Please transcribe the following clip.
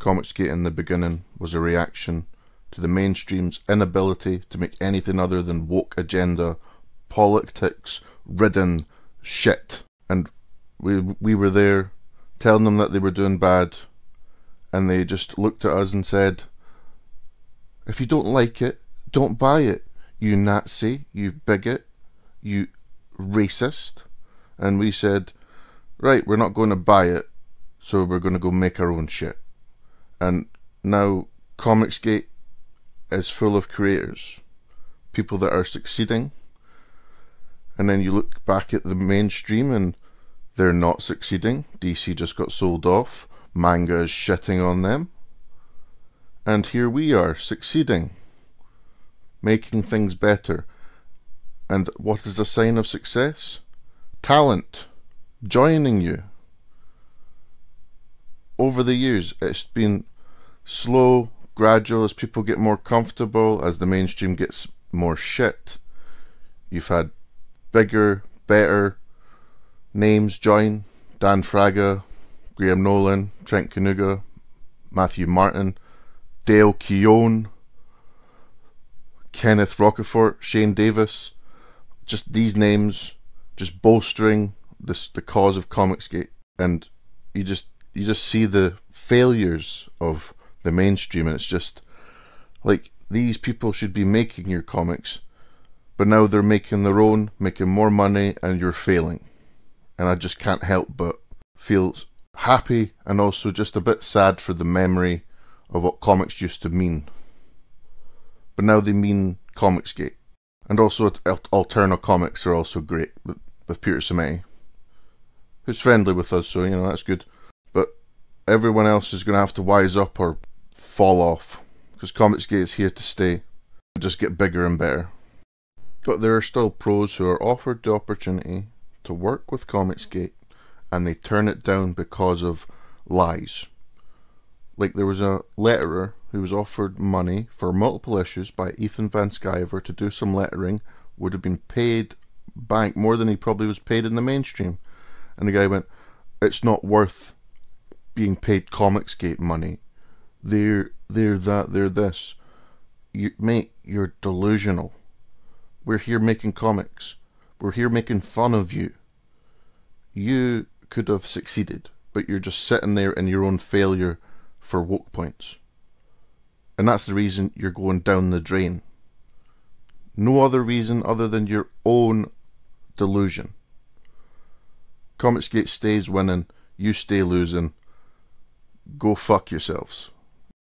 Comicsgate in the beginning was a reaction to the mainstream's inability to make anything other than woke agenda, politics ridden shit. And we we were there telling them that they were doing bad and they just looked at us and said, If you don't like it, don't buy it, you Nazi, you bigot, you racist. And we said, Right, we're not going to buy it, so we're going to go make our own shit. And now Comicsgate is full of creators, people that are succeeding. And then you look back at the mainstream and they're not succeeding. DC just got sold off. Manga is shitting on them. And here we are, succeeding, making things better. And what is a sign of success? Talent joining you. Over the years, it's been slow, gradual, as people get more comfortable, as the mainstream gets more shit. You've had bigger, better names join Dan Fraga, Graham Nolan, Trent Kaniuga, Matthew Martin, Dale Keown, Kenneth Rocafort, Shane Davis. Just these names just bolstering this the cause of Comicsgate. And you just you just see the failures of the mainstream and it's just like these people should be making your comics but now they're making their own making more money and you're failing. And i just can't help but feel happy and also just a bit sad for the memory of what comics used to mean. But now they mean comicsgate and also alterna comics are also great with, peter Simeti, who's friendly with us so you know that's good. But everyone else is going to have to wise up or fall off because Comicsgate is here to stay and just get bigger and better. But there are still pros who are offered the opportunity to work with Comicsgate and they turn it down because of lies. Like there was a letterer who was offered money for multiple issues by Ethan Van Sciver to do some lettering, would have been paid bank more than he probably was paid in the mainstream. And the guy went, It's not worth being paid Comicsgate money they're they're that they're this. You mate, you're delusional. We're here making comics. We're here making fun of you. You could have succeeded, but you're just sitting there in your own failure for woke points. And that's the reason you're going down the drain. No other reason other than your own delusion. Comicsgate stays winning, you stay losing. Go fuck yourselves.